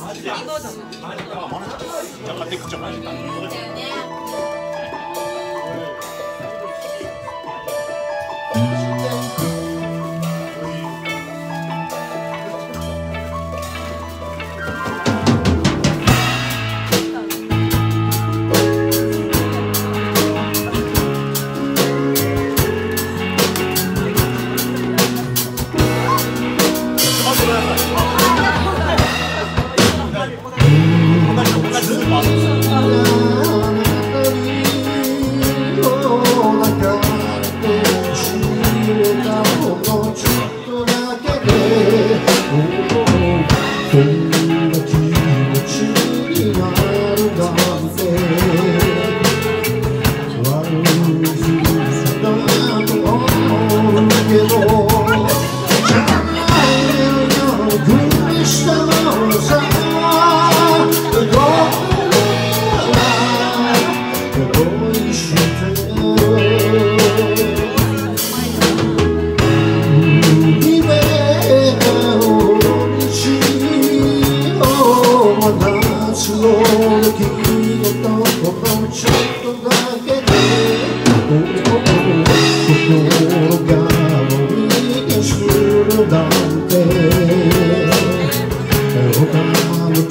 マジで。Slow, looking, don't go from